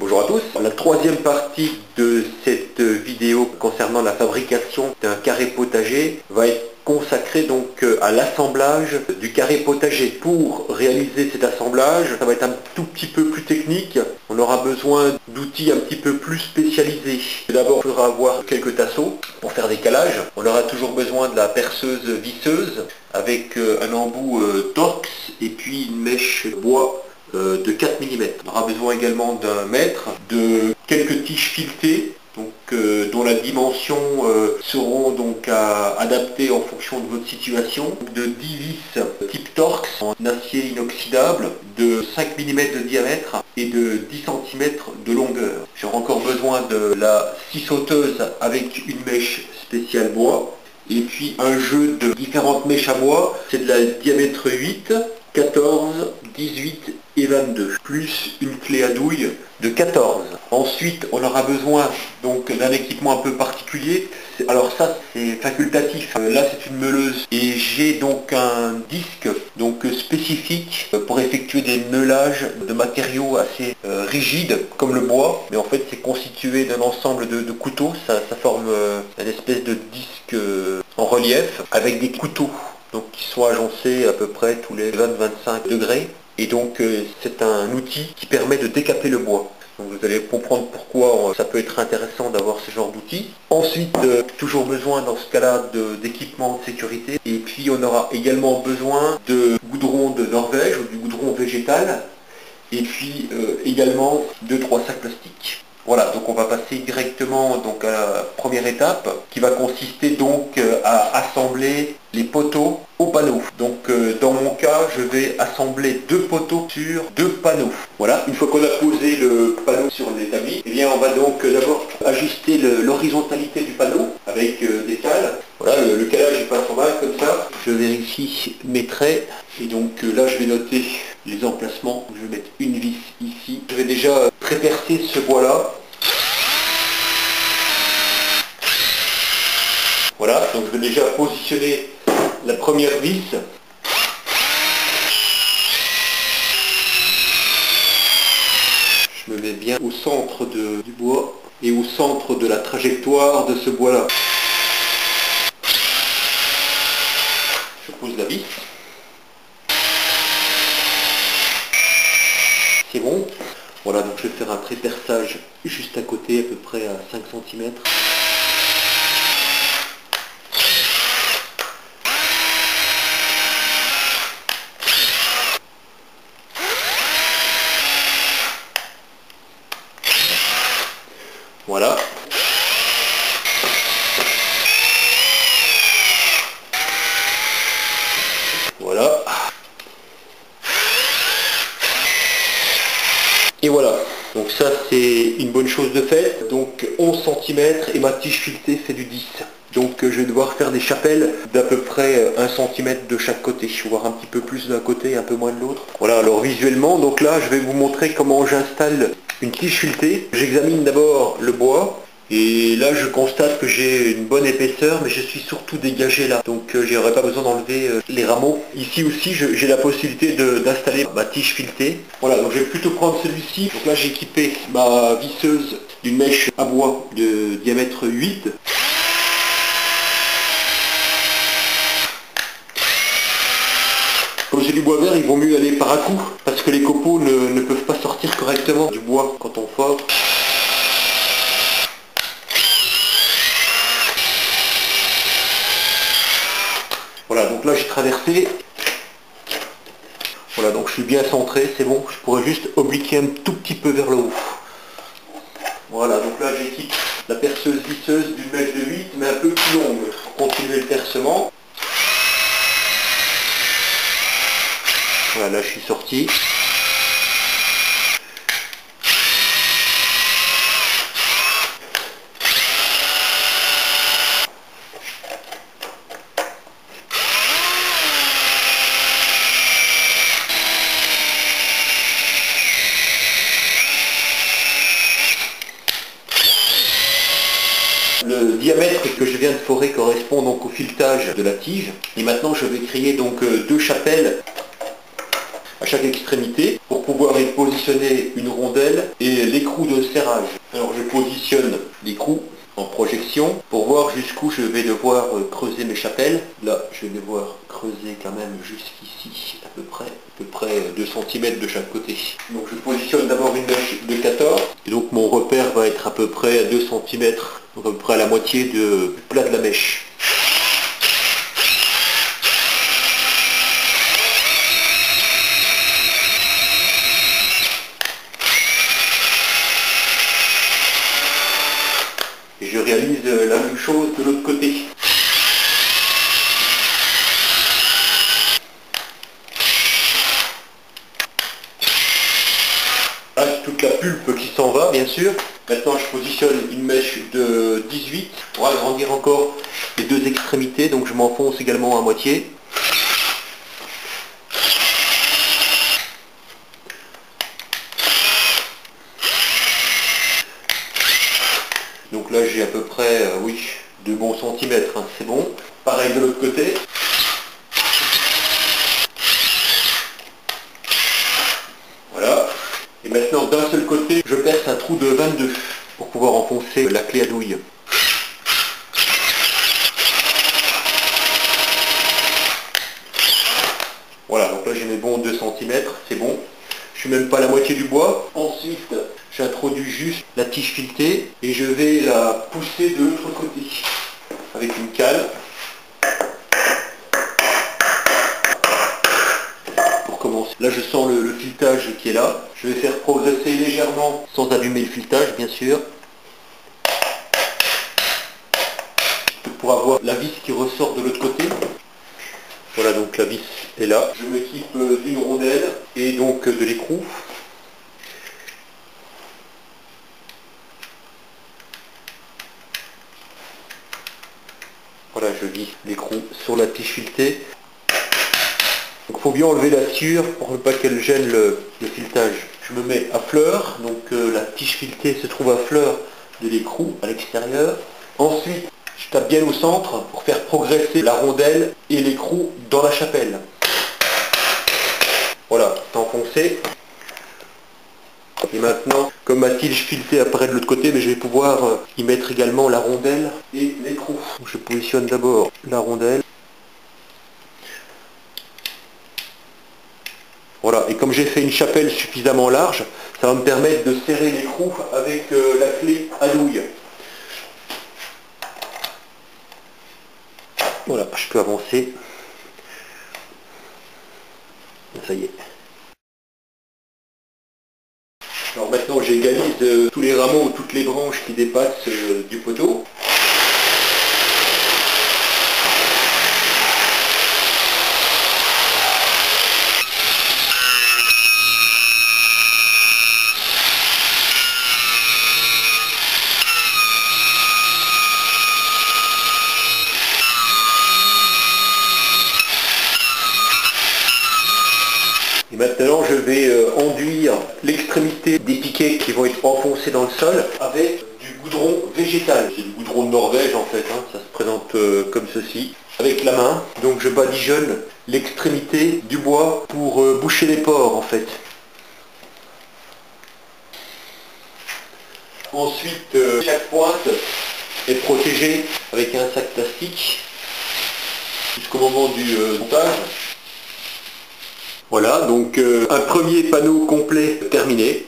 Bonjour à tous. La troisième partie de cette vidéo concernant la fabrication d'un carré potager va être consacrée donc à l'assemblage du carré potager. Pour réaliser cet assemblage, ça va être un tout petit peu plus technique. On aura besoin d'outils un petit peu plus spécialisés. D'abord, il faudra avoir quelques tasseaux pour faire des calages. On aura toujours besoin de la perceuse visseuse avec euh, un embout euh, torx et puis une mèche bois euh, de 4 mm. On aura besoin également d'un mètre, de quelques tiges filetées donc, euh, dont la dimension euh, seront donc adaptées en fonction de votre situation, de 10 vis type Torx en acier inoxydable de 5 mm de diamètre et de 10 cm de longueur. J'aurai encore besoin de la scie sauteuse avec une mèche spéciale bois et puis un jeu de différentes mèches à bois, c'est de la diamètre 8, 14, 18 et 22, plus une clé à douille de 14. Ensuite, on aura besoin donc d'un équipement un peu particulier. Alors ça, c'est facultatif. Euh, là, c'est une meuleuse et j'ai donc un disque donc spécifique pour effectuer des meulages de matériaux assez euh, rigides comme le bois. Mais en fait, c'est constitué d'un ensemble de, couteaux. Ça, forme euh, une espèce de disque en relief avec des couteaux donc qui sont agencés à peu près tous les 20-25 degrés. Et donc euh, c'est un outil qui permet de décaper le bois. Vous allez comprendre pourquoi euh, ça peut être intéressant d'avoir ce genre d'outil. Ensuite, euh, toujours besoin dans ce cas-là d'équipement de, sécurité. Et puis on aura également besoin de goudron de Norvège ou du goudron végétal. Et puis également 2-3 sacs plastiques. Voilà, donc on va passer directement donc, à la première étape qui va consister donc euh, à assembler les poteaux au panneau. Donc euh, dans mon cas, je vais assembler deux poteaux sur deux panneaux. Voilà, une fois qu'on a posé le panneau sur l'établi, eh bien on va donc euh, d'abord ajuster l'horizontalité du panneau avec des cales. Voilà, le, calage est pas trop mal comme ça. Je vérifie mes traits et donc là je vais noter les emplacements. Je vais mettre une vis ici. Je vais déjà prépercer ce bois là Donc je vais déjà positionner la première vis. Je me mets bien au centre du bois et au centre de la trajectoire de ce bois-là. Je pose la vis. C'est bon. Voilà, donc je vais faire un pré-perçage juste à côté, à peu près à 5 cm. Voilà. Voilà. Et voilà. Donc ça c'est une bonne chose de fait. Donc 11 cm et ma tige filetée fait du 10. Donc euh, je vais devoir faire des chapelles d'à peu près 1 cm de chaque côté, voire un petit peu plus d'un côté, un peu moins de l'autre. Voilà, alors visuellement, donc là je vais vous montrer comment j'installe une tige filetée. J'examine d'abord le bois. Et là, je constate que j'ai une bonne épaisseur, mais je suis surtout dégagé là. Donc, euh, j'aurais pas besoin d'enlever euh, les rameaux. Ici aussi, j'ai la possibilité d'installer ma tige filetée. Voilà, donc je vais plutôt prendre celui-ci. Donc là, j'ai équipé ma visseuse d'une mèche à bois de diamètre 8. Comme j'ai du bois vert, il vaut mieux aller par à coup, parce que les copeaux ne, peuvent pas sortir correctement du bois quand on fort. Voilà, donc là j'ai traversé. Voilà, donc je suis bien centré, c'est bon. Je pourrais juste obliquer un tout petit peu vers le haut. Voilà, donc là j'équipe la perceuse visseuse d'une mèche de 8, mais un peu plus longue pour continuer le percement. Voilà, là je suis sorti. Le diamètre que viens de forer correspond donc au filetage de la tige. Et maintenant je vais créer donc euh, deux chapelles à chaque extrémité pour pouvoir y positionner une rondelle et l'écrou de serrage. Alors je positionne l'écrou en projection pour voir jusqu'où je vais devoir euh, creuser mes chapelles. Là, je vais devoir creuser quand même jusqu'ici, à peu près, à peu près 2 cm de chaque côté. Donc je positionne d'abord une mèche de 14, et donc mon repère va être à peu près à 2 cm, donc à peu près à la moitié de plat de la mèche. Et je réalise euh, la même chose de l'autre côté. Là, toute la pulpe qui s'en va, bien sûr. Maintenant, je positionne une mèche de 18 pour agrandir encore les deux extrémités. Donc, je m'enfonce également à moitié. Donc là j'ai à peu près, euh, oui, 2 bons centimètres, hein, c'est bon. Pareil de l'autre côté. Voilà. Et maintenant d'un seul côté, je perce un trou de 22 pour pouvoir enfoncer la clé à douille. Voilà, donc là j'ai mes bons 2 cm, c'est bon. Je suis même pas la moitié du bois. Ensuite, j'introduis juste la tige filetée et je vais la pousser de l'autre côté avec une cale. Pour commencer. Je sens le, le filetage qui est là. Je vais faire progresser légèrement sans abîmer le filetage bien sûr. Pour avoir la vis qui ressort de l'autre côté. Voilà donc la vis est là. Je m'équipe d'une rondelle et donc de l'écrou. Voilà, je vis l'écrou sur la tige filetée. Il faut bien enlever la sciure pour ne pas qu'elle gêne le, le, filetage. Je me mets à fleur, donc euh, la tige filetée se trouve à fleur de l'écrou à l'extérieur. Ensuite, je tape bien au centre pour faire progresser la rondelle et l'écrou dans la chapelle. Voilà, c'est enfoncé. Et maintenant, comme ma tige filetée apparaît de l'autre côté, mais je vais pouvoir euh, y mettre également la rondelle et l'écrou. Je positionne d'abord la rondelle. Et comme j'ai fait une chapelle suffisamment large, ça va me permettre de serrer l'écrou avec euh, la clé à douille. Voilà, je peux avancer. Ça y est. Alors maintenant j'égalise euh, tous les rameaux ou toutes les branches qui dépassent euh, du poteau. Maintenant, je vais euh, enduire l'extrémité des piquets qui vont être enfoncés dans le sol avec du goudron végétal. C'est du goudron de Norvège en fait, hein. ça se présente euh, comme ceci. Avec la main, donc je badigeonne l'extrémité du bois pour euh, boucher les pores en fait. Ensuite, chaque pointe est protégée avec un sac plastique jusqu'au moment du montage. Voilà, donc euh, un premier panneau complet terminé.